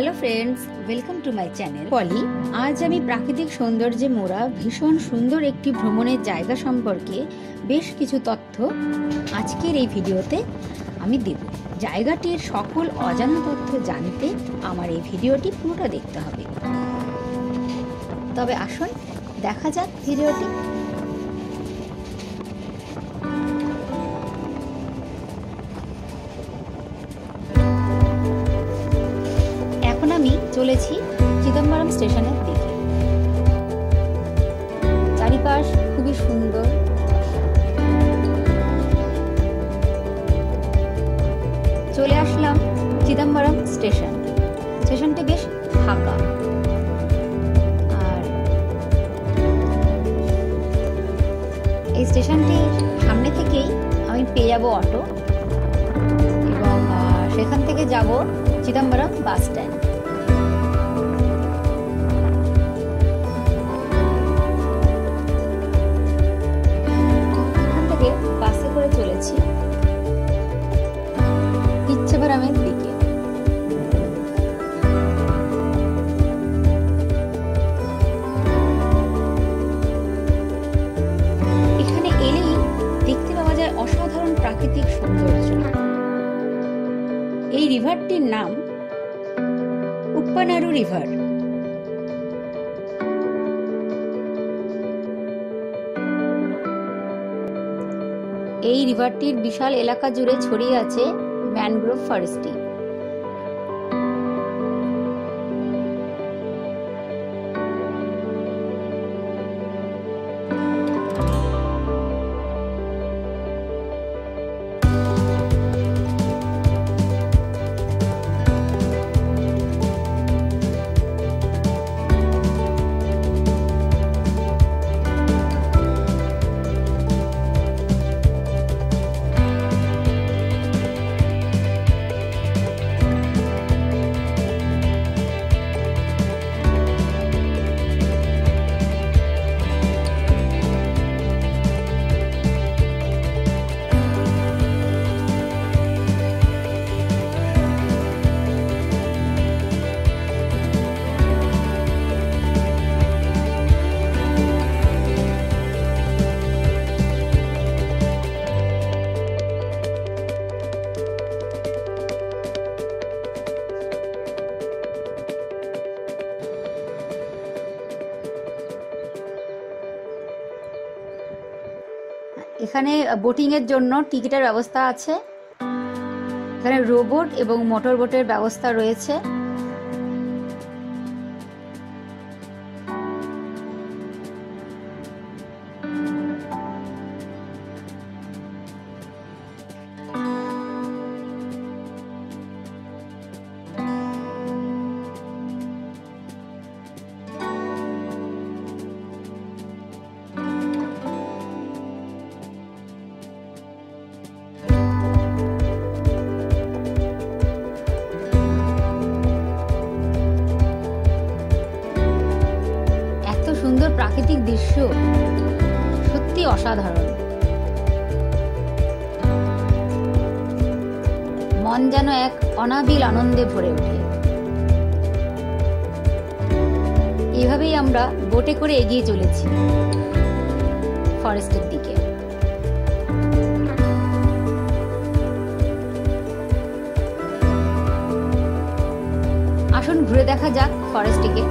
Hello friends welcome to my channel Poli আজ আমি প্রাকৃতিক সৌন্দর্যে মোড়া ভীষণ সুন্দর একটি ভ্রমণের জায়গা সম্পর্কে বেশ কিছু তথ্য আজকের এই ভিডিওতে আমি দেব। জায়গাটির সকল অজানা তথ্য জানতে আমার এই ভিডিওটি পুরোটা দেখতে হবে। তবে আসুন, দেখা যাক ভিডিওটি চলেছি চিদম্বরম স্টেশনের দিকে। চারিপাশ খুবই সুন্দর। চলে আসলাম চিদম্বরম স্টেশন। স্টেশনটি বেশ ফাঁকা। আর এই স্টেশনটির সামনে থেকেই আমি পেয়ে যাব অটো এবং সেখান থেকে যাব Chidambaram bus stand. Uppanaru river এই রিভারটির বিশাল এলাকা জুড়ে ছড়িয়ে আছে ম্যানগ্রোভ ফরেস্টটি এখানে বোটিং এর জন্য টিকিটের ব্যবস্থা আছে। এখানে রোবট এবং মোটর বোটের ব্যবস্থা রয়েছে। প্রাকৃতিক দৃশ্য সত্যি অসাধারণ। মন যেন এক অনাবিল আনন্দে ভরে ওঠে। এভাবেই আমরা বোটে করে এগিয়ে চলেছি ফরেস্টের দিকে। আসুন ঘুরে দেখা যাক ফরেস্টটিকে।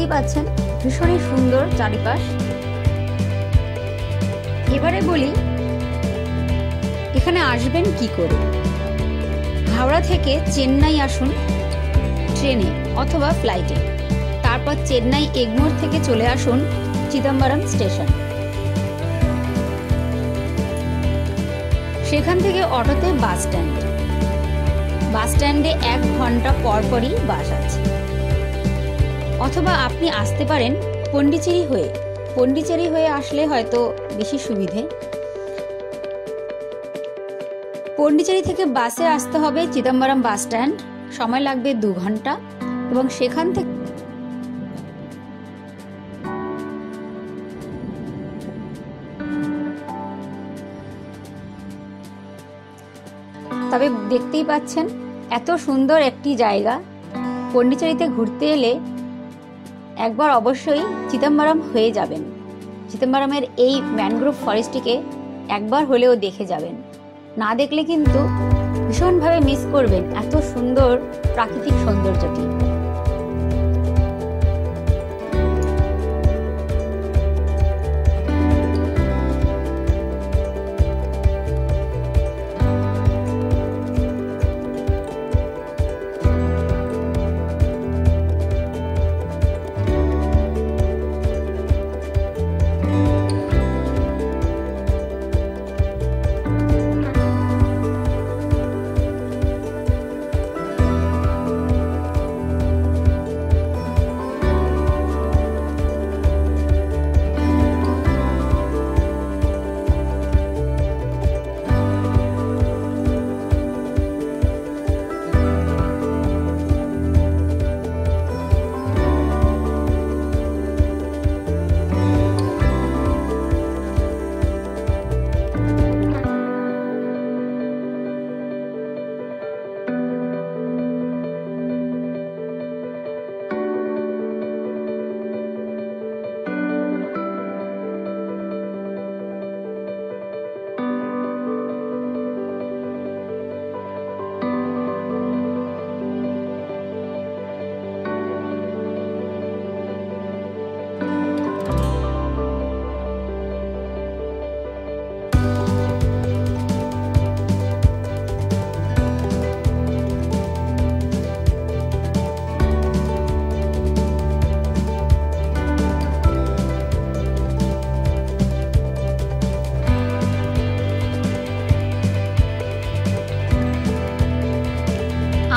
দেখতেই পাচ্ছেন ভীষণই সুন্দর চারিপাশ। এবারে বলি, এখানে আসবেন কি করে? হাওড়া থেকে চেন্নাই আসুন ট্রেনে অথবা ফ্লাইটে। তারপর চেন্নাই এগমোর থেকে চলে আসুন চিদম্বরম স্টেশন। সেখান থেকে অটোতে বাস স্ট্যান্ড। বাস স্ট্যান্ডে এক ঘণ্টা পরপরই বাস আছে। অথবা আপনি আসতে পারেন পন্ডিচেরি হয়ে। পন্ডিচেরি হয়ে আসলে হয়তো বেশি সুবিধে। পন্ডিচেরি থেকে বাসে আসতে হবে চিদম্বরম বাস স্ট্যান্ড। সময় লাগবে দু ঘণ্টা এবং সেখান থেকে তবে দেখতেই পাচ্ছেন, এত সুন্দর একটি জায়গা। পন্ডিচেরিতে ঘুরতে এলে একবার অবশ্যই চিদম্বরম হয়ে যাবেন। চিদম্বরমের এই ম্যানগ্রোভ ফরেস্টটিকে একবার হলেও দেখে যাবেন। না দেখলে কিন্তু ভীষণভাবে মিস করবেন এত সুন্দর প্রাকৃতিক সৌন্দর্যটি।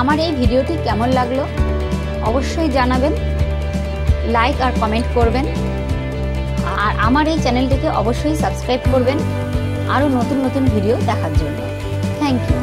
আমার এই ভিডিওটি কেমন লাগল অবশ্যই জানাবেন লাইক আর কমেন্ট করবেন, আর আমার এই চ্যানেলটিকে অবশ্যই সাবস্ক্রাইব করবেন, আরও নতুন নতুন ভিডিও দেখার জন্য। Thank you